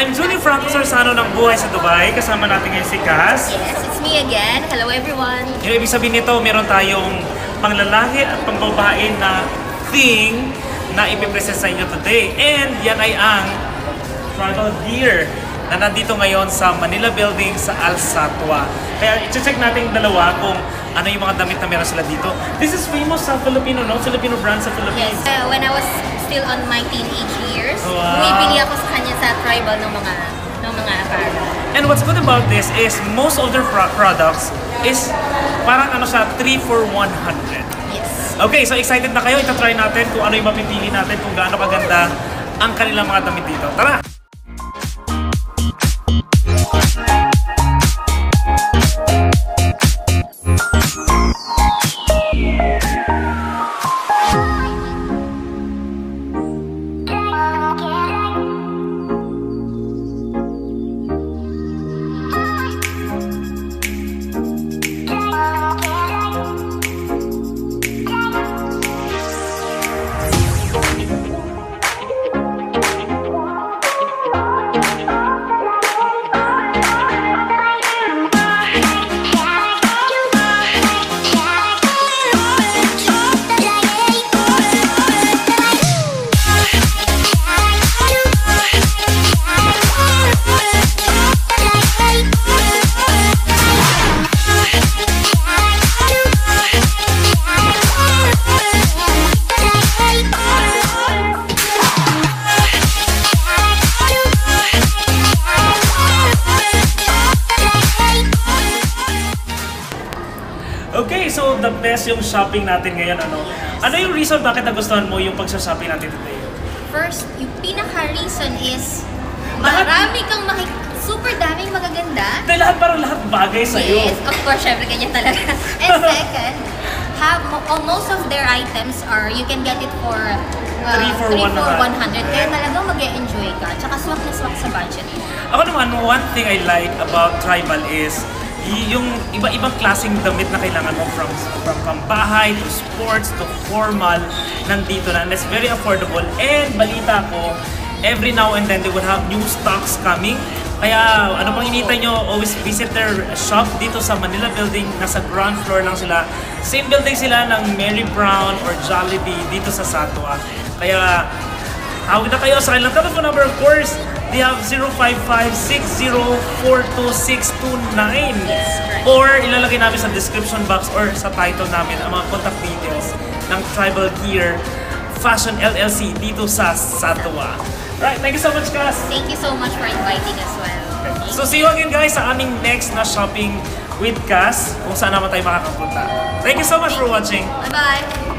I'm Julie Franco Sarsano ng Buhay sa Dubai. Kasama natin ngayon si Cass. Yes, it's me again. Hello everyone. Yung ibig sabihin nito, meron tayong panglalaki at pangbabae na thing na ipipresent sa inyo today. And yan ay ang travel gear na nandito ngayon sa Manila Building sa Al Satwa. Kaya i-check natin yung dalawa kung ano yung mga damit na meron sila dito. This is famous sa Filipino, no? Filipino brand sa Yes, Philippines. uh, when I was still on my teenage years, Wow. bumibili ako sa kanya sa tribal ng mga ng mga apparel. And what's good about this is most of their pro- products is parang ano siya, 3 for 100. Yes. Okay, so excited na kayo. Ita-try natin kung ano yung mapipili natin, kung gaano kaganda ang kanilang mga damit dito. Tara! Okay, so the best yung shopping natin ngayon. Ano ano yung reason bakit nagustuhan mo yung pagsa-shopping natin today? First, yung pinaka-reason is Lahat- marami kang maki super daming magaganda. Dahil lahat parang lahat bagay sa'yo. Yes, of course, syempre ganyan talaga. And second, have oh, most of their items are you can get it for uh, Three for 3 one for naman. 100. Kaya talagang mag-enjoy ka. Tsaka swak na swak sa budget. Ako naman, one thing I like about tribal is yung iba-ibang klaseng damit na kailangan mo from from pambahay to sports to formal nandito na. And it's very affordable. And balita ko every now and then they will have new stocks coming. Kaya ano pang initay nyo always visit their shop dito sa Manila Building. Nasa ground floor lang sila. Same building sila ng Mary Brown or Jollibee dito sa Satwa kaya Tawag na kayo. Sa kanilang telephone number, of course. They have 055-6042629. Or ilalagay namin sa description box or sa title namin ang mga contact details ng Tribal Gear Fashion LLC dito sa Satwa. Right, thank you so much, Cass. Thank you so much for inviting as well. So see you again guys sa aming next na shopping with Cass kung saan naman tayo makakapunta. Thank you so much for watching. Bye-bye!